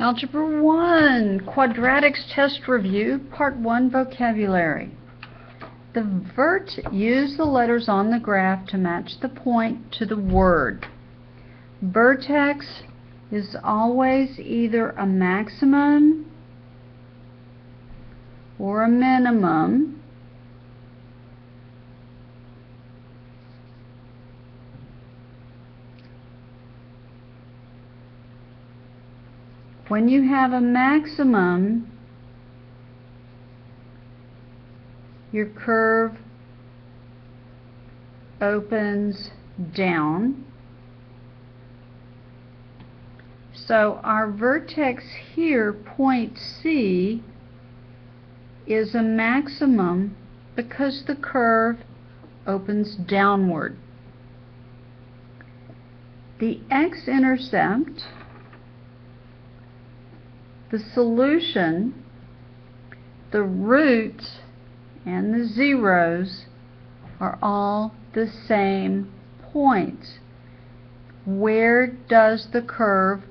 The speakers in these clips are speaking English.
Algebra 1, Quadratics Test Review, Part 1 Vocabulary. The vert, use the letters on the graph to match the point to the word. Vertex is always either a maximum or a minimum. When you have a maximum, your curve opens down. So our vertex here, point C, is a maximum because the curve opens downward. The x-intercept the solution, the root, and the zeros are all the same points. Where does the curve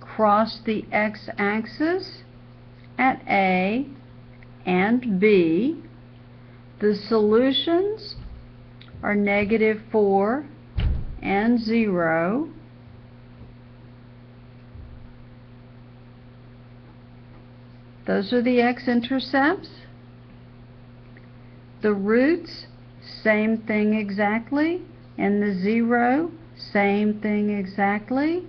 cross the x-axis? At A and B. The solutions are negative 4 and 0. Those are the x-intercepts. The roots, same thing exactly. And the zero, same thing exactly.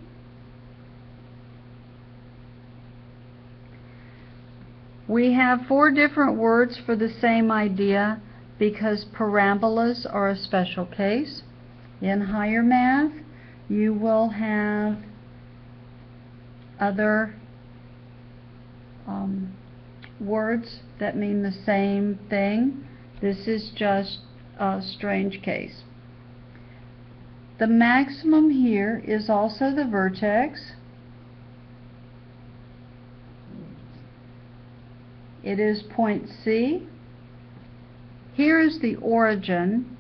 We have four different words for the same idea because parabolas are a special case. In higher math, you will have other um, words that mean the same thing. This is just a strange case. The maximum here is also the vertex. It is point C. Here is the origin.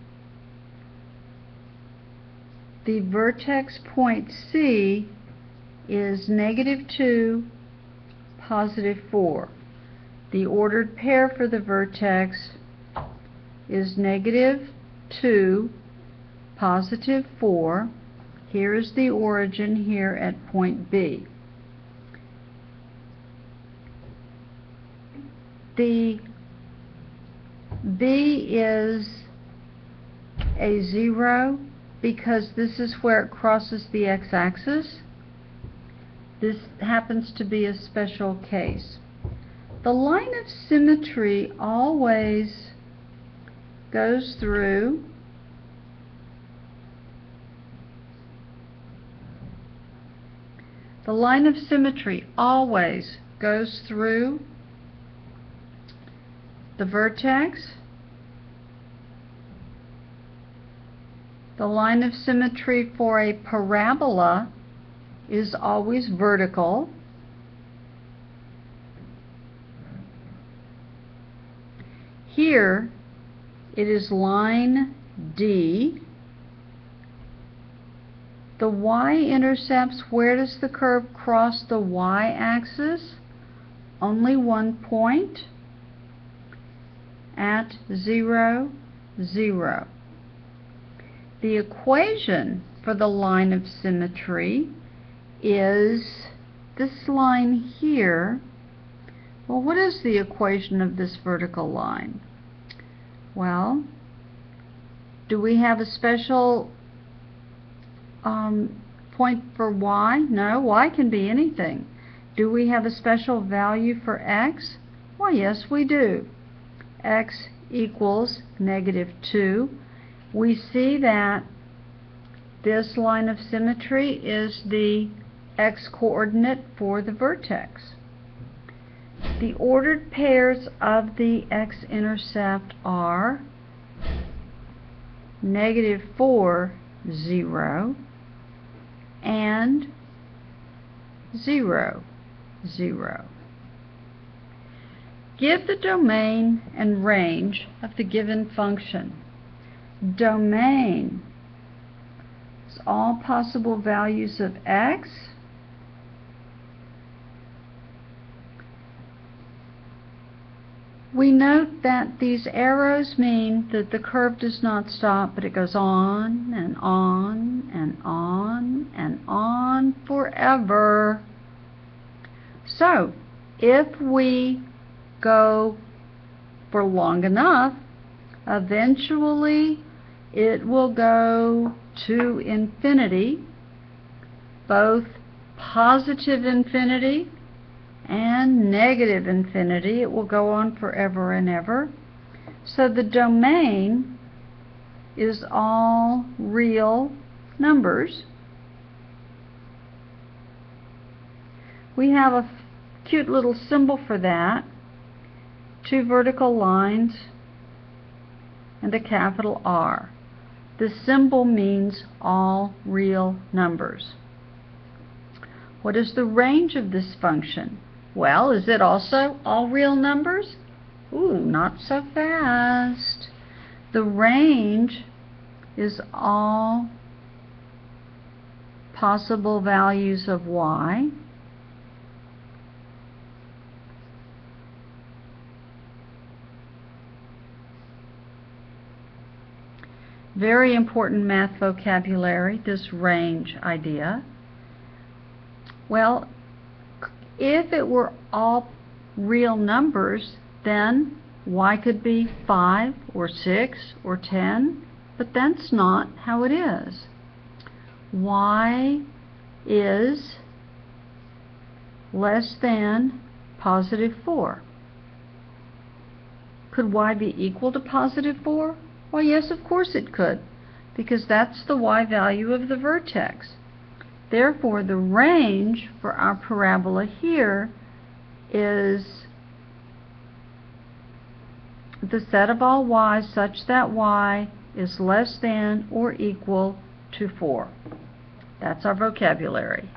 The vertex point C is negative 2 positive 4. The ordered pair for the vertex is negative 2, positive 4. Here is the origin here at point B. The B is a 0 because this is where it crosses the x-axis. This happens to be a special case. The line of symmetry always goes through the line of symmetry always goes through the vertex the line of symmetry for a parabola is always vertical. Here it is line D. The y-intercepts, where does the curve cross the y-axis? Only one point at 0, 0. The equation for the line of symmetry is this line here. Well, what is the equation of this vertical line? Well, do we have a special um, point for y? No, y can be anything. Do we have a special value for x? Well, yes, we do. x equals negative 2. We see that this line of symmetry is the x-coordinate for the vertex. The ordered pairs of the x-intercept are negative 4, 0, and 0, 0. Give the domain and range of the given function. Domain is all possible values of x We note that these arrows mean that the curve does not stop, but it goes on and on and on and on forever. So, if we go for long enough, eventually it will go to infinity, both positive infinity and negative infinity. It will go on forever and ever. So the domain is all real numbers. We have a cute little symbol for that. Two vertical lines and a capital R. The symbol means all real numbers. What is the range of this function? Well, is it also all real numbers? Ooh, not so fast. The range is all possible values of y. Very important math vocabulary, this range idea. Well, if it were all real numbers, then y could be 5 or 6 or 10, but that's not how it is. y is less than positive 4. Could y be equal to positive 4? Well, yes, of course it could, because that's the y value of the vertex. Therefore, the range for our parabola here is the set of all y's such that y is less than or equal to 4. That's our vocabulary.